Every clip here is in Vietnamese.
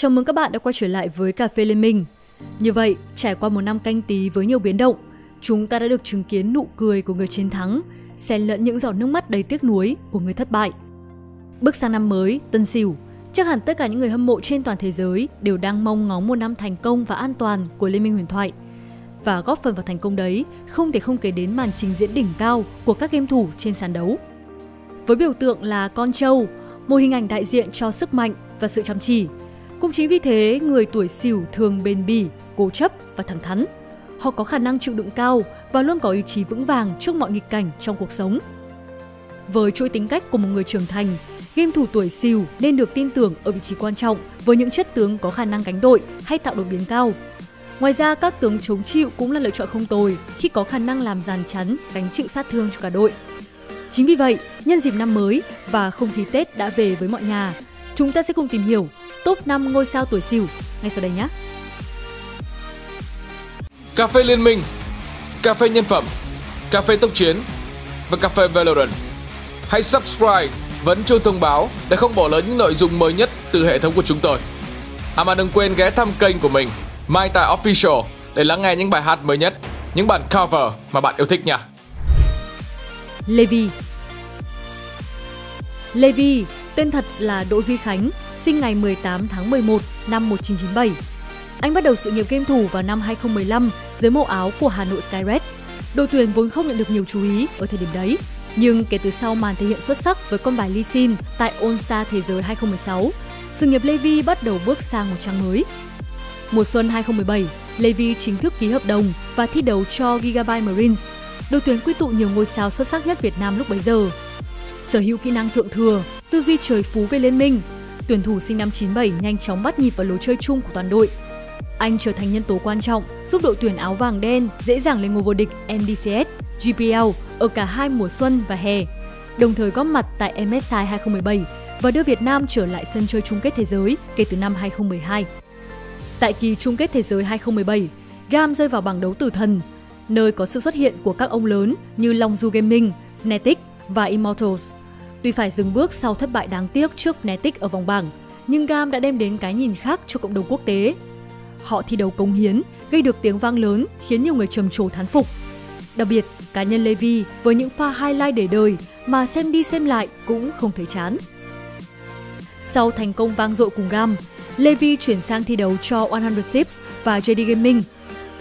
Chào mừng các bạn đã quay trở lại với Cà phê Liên minh. Như vậy, trải qua một năm canh tí với nhiều biến động, chúng ta đã được chứng kiến nụ cười của người chiến thắng, xen lẫn những giọt nước mắt đầy tiếc nuối của người thất bại. Bước sang năm mới, Tân Sửu, chắc hẳn tất cả những người hâm mộ trên toàn thế giới đều đang mong ngóng một năm thành công và an toàn của Liên minh huyền thoại. Và góp phần vào thành công đấy, không thể không kể đến màn trình diễn đỉnh cao của các game thủ trên sàn đấu. Với biểu tượng là con trâu, một hình ảnh đại diện cho sức mạnh và sự chăm chỉ. Cũng chính vì thế, người tuổi Sửu thường bền bỉ, cố chấp và thẳng thắn. Họ có khả năng chịu đựng cao và luôn có ý chí vững vàng trước mọi nghịch cảnh trong cuộc sống. Với chuỗi tính cách của một người trưởng thành, game thủ tuổi Sửu nên được tin tưởng ở vị trí quan trọng với những chất tướng có khả năng gánh đội hay tạo đột biến cao. Ngoài ra, các tướng chống chịu cũng là lựa chọn không tồi khi có khả năng làm giàn chắn, gánh chịu sát thương cho cả đội. Chính vì vậy, nhân dịp năm mới và không khí Tết đã về với mọi nhà, chúng ta sẽ cùng tìm hiểu top 5 ngôi sao tuổi Sửu ngay sau đây nhé. Cà phê Liên minh, cà phê nhân phẩm, cà phê tốc chiến và cà phê Valorant. Hãy subscribe, vẫn chuông thông báo để không bỏ lỡ những nội dung mới nhất từ hệ thống của chúng tôi. À mà đừng quên ghé thăm kênh của mình, Mai Tài Official để lắng nghe những bài hát mới nhất, những bản cover mà bạn yêu thích nha. Levi Levi, tên thật là Đỗ Duy Khánh, sinh ngày 18 tháng 11 năm 1997. Anh bắt đầu sự nghiệp game thủ vào năm 2015 dưới màu áo của Hà Nội Sky Red. Đội tuyển vốn không nhận được nhiều chú ý ở thời điểm đấy, nhưng kể từ sau màn thể hiện xuất sắc với con bài Lee Sin tại All Star Thế giới 2016, sự nghiệp Levi bắt đầu bước sang một trang mới. Mùa xuân 2017, Levi chính thức ký hợp đồng và thi đấu cho Gigabyte Marines, đội tuyển quy tụ nhiều ngôi sao xuất sắc nhất Việt Nam lúc bấy giờ. Sở hữu kỹ năng thượng thừa, tư duy trời phú về liên minh, tuyển thủ sinh năm 97 nhanh chóng bắt nhịp vào lối chơi chung của toàn đội. Anh trở thành nhân tố quan trọng giúp đội tuyển áo vàng đen dễ dàng lên ngôi vô địch MDCS, GPL ở cả hai mùa xuân và hè, đồng thời góp mặt tại MSI 2017 và đưa Việt Nam trở lại sân chơi chung kết thế giới kể từ năm 2012. Tại kỳ chung kết thế giới 2017, GAM rơi vào bảng đấu tử thần, nơi có sự xuất hiện của các ông lớn như Longzhu Gaming, Fnatic và Immortals. Tuy phải dừng bước sau thất bại đáng tiếc trước Fnatic ở vòng bảng, nhưng GAM đã đem đến cái nhìn khác cho cộng đồng quốc tế. Họ thi đấu cống hiến, gây được tiếng vang lớn khiến nhiều người trầm trồ thán phục. Đặc biệt, cá nhân Levi với những pha highlight để đời mà xem đi xem lại cũng không thấy chán. Sau thành công vang dội cùng GAM, Levi chuyển sang thi đấu cho 100 Tips và JD Gaming.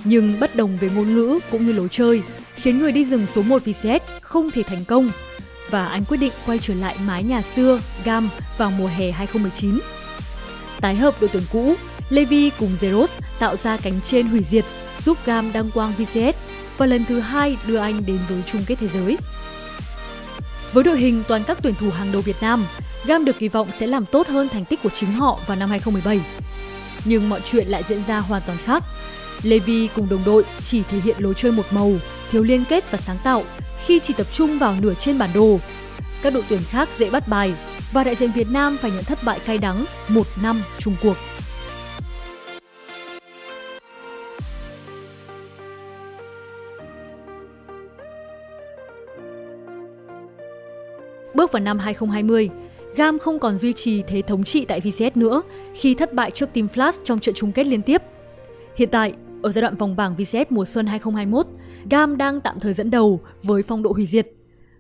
Nhưng bất đồng về ngôn ngữ cũng như lối chơi khiến người đi rừng số 1 VCS không thể thành công và anh quyết định quay trở lại mái nhà xưa GAM vào mùa hè 2019. Tái hợp đội tuyển cũ, Levi cùng Zeros tạo ra cánh trên hủy diệt giúp GAM đăng quang VCS và lần thứ hai đưa anh đến với chung kết thế giới. Với đội hình toàn các tuyển thủ hàng đầu Việt Nam, GAM được kỳ vọng sẽ làm tốt hơn thành tích của chính họ vào năm 2017. Nhưng mọi chuyện lại diễn ra hoàn toàn khác. Levi cùng đồng đội chỉ thể hiện lối chơi một màu, thiếu liên kết và sáng tạo khi chỉ tập trung vào nửa trên bản đồ. Các đội tuyển khác dễ bắt bài và đại diện Việt Nam phải nhận thất bại cay đắng một năm chung cuộc. Bước vào năm 2020, GAM không còn duy trì thế thống trị tại VCS nữa khi thất bại trước Team Flash trong trận chung kết liên tiếp. Hiện tại, ở giai đoạn vòng bảng VCS mùa xuân 2021, GAM đang tạm thời dẫn đầu với phong độ hủy diệt.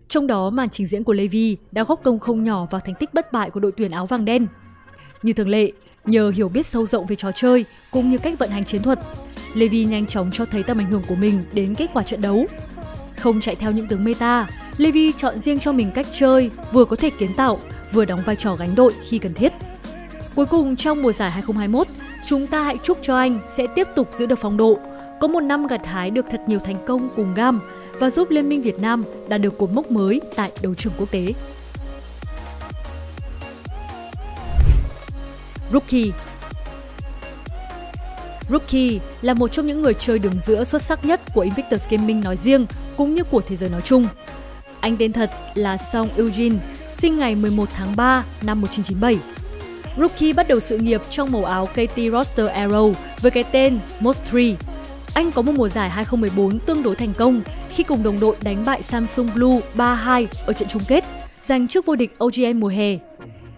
Trong đó, màn trình diễn của Levi đã góp công không nhỏ vào thành tích bất bại của đội tuyển áo vàng đen. Như thường lệ, nhờ hiểu biết sâu rộng về trò chơi cũng như cách vận hành chiến thuật, Levi nhanh chóng cho thấy tầm ảnh hưởng của mình đến kết quả trận đấu. Không chạy theo những tướng meta, Levi chọn riêng cho mình cách chơi vừa có thể kiến tạo, vừa đóng vai trò gánh đội khi cần thiết. Cuối cùng trong mùa giải 2021, chúng ta hãy chúc cho anh sẽ tiếp tục giữ được phong độ, có một năm gặt hái được thật nhiều thành công cùng GAM và giúp Liên minh Việt Nam đạt được cột mốc mới tại đấu trường quốc tế. Rookie Rookie là một trong những người chơi đường giữa xuất sắc nhất của Invictus Gaming nói riêng cũng như của thế giới nói chung. Anh tên thật là Song Eugene, sinh ngày 11 tháng 3 năm 1997. Rookie bắt đầu sự nghiệp trong màu áo KT Roster Arrow với cái tên Most 3. Anh có một mùa giải 2014 tương đối thành công khi cùng đồng đội đánh bại Samsung Blue 3-2 ở trận chung kết, giành chức vô địch OGM mùa hè.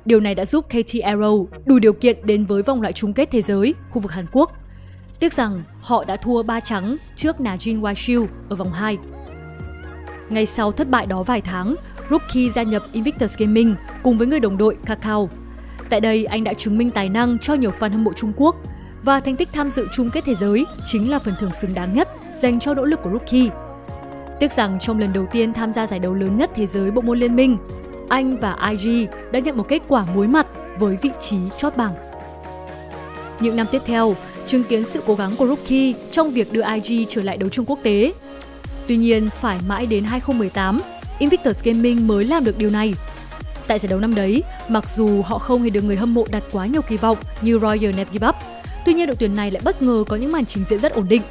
Điều này đã giúp KT Arrow đủ điều kiện đến với vòng loại chung kết thế giới khu vực Hàn Quốc. Tiếc rằng họ đã thua ba trắng trước Najin Waishu ở vòng 2. Ngay sau thất bại đó vài tháng, Rookie gia nhập Invictus Gaming cùng với người đồng đội Kakao. Tại đây, anh đã chứng minh tài năng cho nhiều fan hâm mộ Trung Quốc và thành tích tham dự chung kết thế giới chính là phần thưởng xứng đáng nhất dành cho nỗ lực của Rookie. Tiếc rằng trong lần đầu tiên tham gia giải đấu lớn nhất thế giới bộ môn liên minh, anh và IG đã nhận một kết quả muối mặt với vị trí chót bảng. Những năm tiếp theo, chứng kiến sự cố gắng của Rookie trong việc đưa IG trở lại đấu trường quốc tế. Tuy nhiên, phải mãi đến 2018, Invictus Gaming mới làm được điều này. Tại giải đấu năm đấy, mặc dù họ không hề được người hâm mộ đặt quá nhiều kỳ vọng như Royal Never Give Up, tuy nhiên đội tuyển này lại bất ngờ có những màn trình diễn rất ổn định.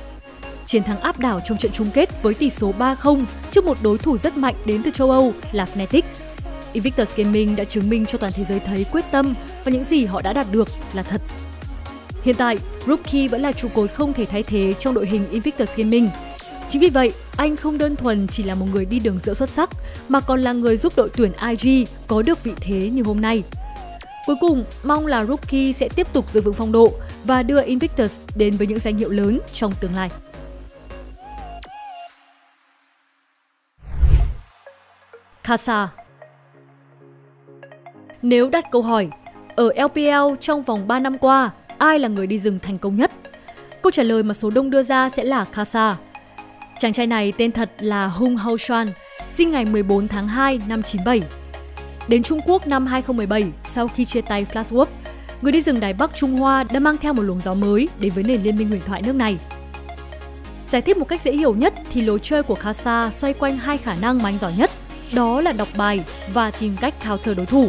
Chiến thắng áp đảo trong trận chung kết với tỷ số 3-0 trước một đối thủ rất mạnh đến từ châu Âu là Fnatic. Invictus Gaming đã chứng minh cho toàn thế giới thấy quyết tâm và những gì họ đã đạt được là thật. Hiện tại, Rookie vẫn là trụ cột không thể thay thế trong đội hình Invictus Gaming. Chính vì vậy, anh không đơn thuần chỉ là một người đi đường giữa xuất sắc, mà còn là người giúp đội tuyển IG có được vị thế như hôm nay. Cuối cùng, mong là Rookie sẽ tiếp tục giữ vững phong độ và đưa Invictus đến với những danh hiệu lớn trong tương lai. Casa Nếu đặt câu hỏi, ở LPL trong vòng 3 năm qua, ai là người đi rừng thành công nhất? Câu trả lời mà số đông đưa ra sẽ là Casa. Chàng trai này tên thật là Hung Hao Shan, sinh ngày 14 tháng 2 năm 97. Đến Trung Quốc năm 2017, sau khi chia tay Flashwolf, người đi rừng Đài Bắc Trung Hoa đã mang theo một luồng gió mới đến với nền liên minh huyền thoại nước này. Giải thích một cách dễ hiểu nhất thì lối chơi của Kasa xoay quanh hai khả năng mà anh giỏi nhất, đó là đọc bài và tìm cách counter đối thủ.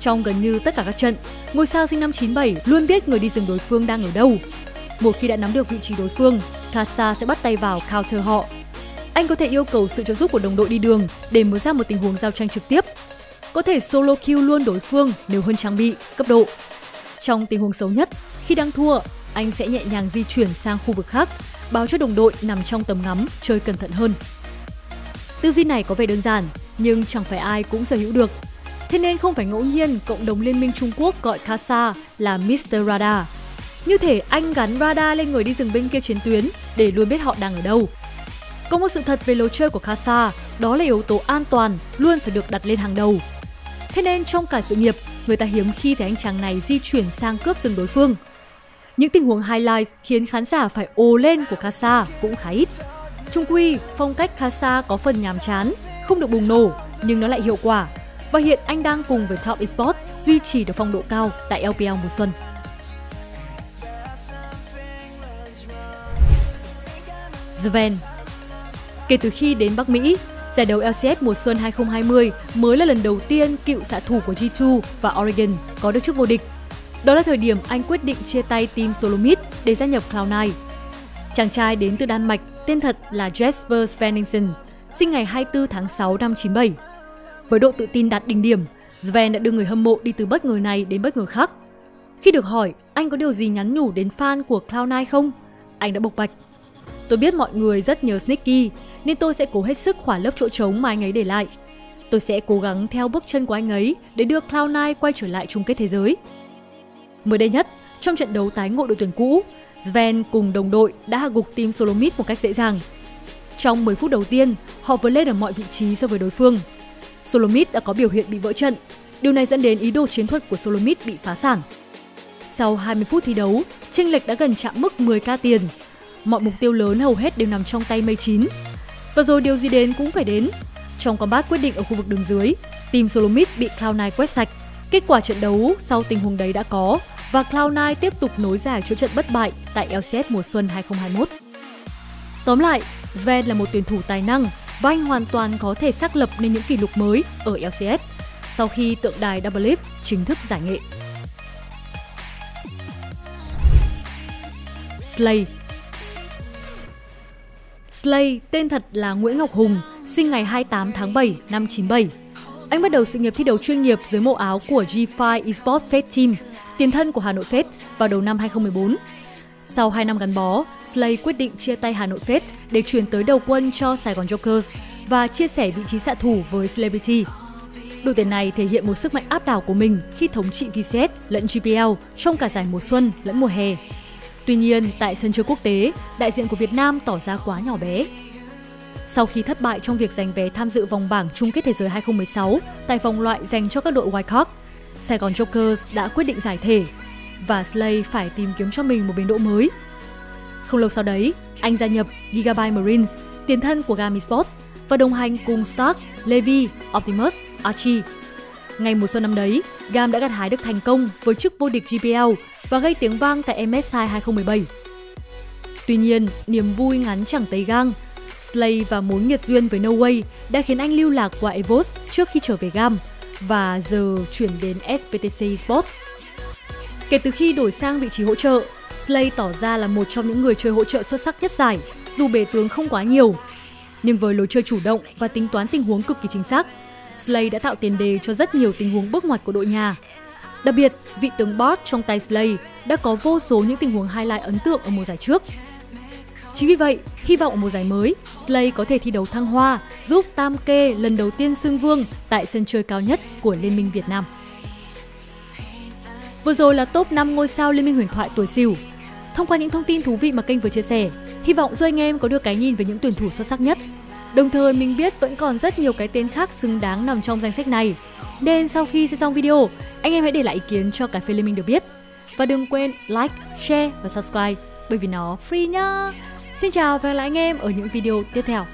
Trong gần như tất cả các trận, ngôi sao sinh năm 97 luôn biết người đi rừng đối phương đang ở đâu. Một khi đã nắm được vị trí đối phương, Kasa sẽ bắt tay vào counter họ. Anh có thể yêu cầu sự trợ giúp của đồng đội đi đường để mở ra một tình huống giao tranh trực tiếp. Có thể solo kill luôn đối phương nếu hơn trang bị, cấp độ. Trong tình huống xấu nhất, khi đang thua, anh sẽ nhẹ nhàng di chuyển sang khu vực khác, báo cho đồng đội nằm trong tầm ngắm chơi cẩn thận hơn. Tư duy này có vẻ đơn giản, nhưng chẳng phải ai cũng sở hữu được. Thế nên không phải ngẫu nhiên cộng đồng Liên minh Trung Quốc gọi kasa là Mr. Radar. Như thể anh gắn radar lên người đi rừng bên kia chiến tuyến để luôn biết họ đang ở đâu. Có một sự thật về lối chơi của kasa đó là yếu tố an toàn luôn phải được đặt lên hàng đầu. Thế nên trong cả sự nghiệp, người ta hiếm khi thấy anh chàng này di chuyển sang cướp rừng đối phương. Những tình huống highlights khiến khán giả phải ồ lên của Kasa cũng khá ít. Trung quy, phong cách Kasa có phần nhàm chán, không được bùng nổ, nhưng nó lại hiệu quả. Và hiện anh đang cùng với Top Esports duy trì được phong độ cao tại LPL mùa xuân. Zven Kể từ khi đến Bắc Mỹ, giải đấu LCS mùa xuân 2020 mới là lần đầu tiên cựu xạ thủ của G2 và Oregon có được chức vô địch. Đó là thời điểm anh quyết định chia tay team Solomid để gia nhập Cloud9. Chàng trai đến từ Đan Mạch, tên thật là Jesper Svenningsen, sinh ngày 24 tháng 6 năm 97. Với độ tự tin đạt đỉnh điểm, Sven đã đưa người hâm mộ đi từ bất ngờ này đến bất ngờ khác. Khi được hỏi anh có điều gì nhắn nhủ đến fan của Cloud9 không, anh đã bộc bạch. Tôi biết mọi người rất nhớ Sneaky, nên tôi sẽ cố hết sức khỏa lấp chỗ trống mà anh ấy để lại. Tôi sẽ cố gắng theo bước chân của anh ấy để đưa Cloud9 quay trở lại chung kết thế giới. Mới đây nhất, trong trận đấu tái ngộ đội tuyển cũ, Sven cùng đồng đội đã hạ gục team Solomid một cách dễ dàng. Trong 10 phút đầu tiên, họ vượt lên ở mọi vị trí so với đối phương. Solomid đã có biểu hiện bị vỡ trận. Điều này dẫn đến ý đồ chiến thuật của Solomid bị phá sản. Sau 20 phút thi đấu, chênh lệch đã gần chạm mức 10k tiền. Mọi mục tiêu lớn hầu hết đều nằm trong tay mây chín. Và rồi điều gì đến cũng phải đến. Trong combat quyết định ở khu vực đường dưới, team Solomid bị Cloud9 quét sạch. Kết quả trận đấu sau tình huống đấy đã có và Cloud9 tiếp tục nối dài chuỗi trận bất bại tại LCS mùa xuân 2021. Tóm lại, Sven là một tuyển thủ tài năng và anh hoàn toàn có thể xác lập nên những kỷ lục mới ở LCS sau khi tượng đài Double Leaf chính thức giải nghệ. Slay Slay tên thật là Nguyễn Ngọc Hùng, sinh ngày 28 tháng 7 năm 97. Anh bắt đầu sự nghiệp thi đấu chuyên nghiệp dưới màu áo của G5 Esports Fed Team, tiền thân của Hà Nội Fed vào đầu năm 2014. Sau 2 năm gắn bó, Slay quyết định chia tay Hà Nội Fed để chuyển tới đầu quân cho Sài Gòn Jokers và chia sẻ vị trí xạ thủ với Celebrity. Đội tuyển này thể hiện một sức mạnh áp đảo của mình khi thống trị VCS lẫn GPL trong cả giải mùa xuân lẫn mùa hè. Tuy nhiên, tại sân chơi quốc tế, đại diện của Việt Nam tỏ ra quá nhỏ bé. Sau khi thất bại trong việc giành vé tham dự vòng bảng chung kết thế giới 2016 tại vòng loại dành cho các đội Whitehawk, Sài Gòn Jokers đã quyết định giải thể và Slay phải tìm kiếm cho mình một bến đỗ mới. Không lâu sau đấy, anh gia nhập Gigabyte Marines, tiền thân của Gami Sport và đồng hành cùng Stark, Levi, Optimus, Archie. Ngày mùa xuân năm đấy, Gam đã gặt hái được thành công với chức vô địch GPL và gây tiếng vang tại MSI 2017. Tuy nhiên, niềm vui ngắn chẳng tới gang. Slay và mối nghiệt duyên với No Way đã khiến anh lưu lạc qua EVOS trước khi trở về GAM và giờ chuyển đến SPTC Sport. Kể từ khi đổi sang vị trí hỗ trợ, Slay tỏ ra là một trong những người chơi hỗ trợ xuất sắc nhất giải, dù bề tướng không quá nhiều. Nhưng với lối chơi chủ động và tính toán tình huống cực kỳ chính xác, Slay đã tạo tiền đề cho rất nhiều tình huống bước ngoặt của đội nhà. Đặc biệt, vị tướng bot trong tay Slay đã có vô số những tình huống highlight ấn tượng ở mùa giải trước. Chính vì vậy, hy vọng ở mùa giải mới, Slay có thể thi đấu thăng hoa, giúp Tam Kê lần đầu tiên xưng vương tại sân chơi cao nhất của Liên minh Việt Nam. Vừa rồi là top 5 ngôi sao Liên minh huyền thoại tuổi Sửu. Thông qua những thông tin thú vị mà kênh vừa chia sẻ, hy vọng giúp anh em có được cái nhìn về những tuyển thủ xuất sắc nhất. Đồng thời mình biết vẫn còn rất nhiều cái tên khác xứng đáng nằm trong danh sách này. Nên sau khi xem xong video, anh em hãy để lại ý kiến cho Cà phê Liên minh được biết. Và đừng quên like, share và subscribe bởi vì nó free nhá. Xin chào và hẹn gặp lại anh em ở những video tiếp theo.